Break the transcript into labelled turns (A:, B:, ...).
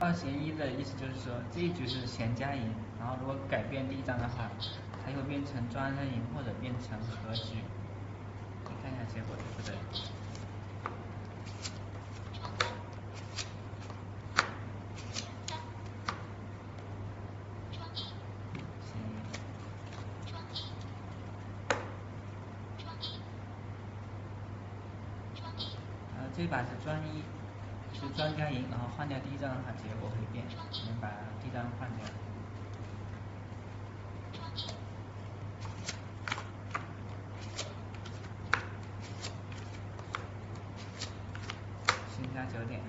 A: 二弦一的意思就是说这一局是弦加赢，然后如果改变第一张的话，它会变成庄家赢或者变成和局。你看一下结果对不对？这把是专一，是专家赢，然后换掉第一张的话，结果会变，我们把第一张换掉，先加九点。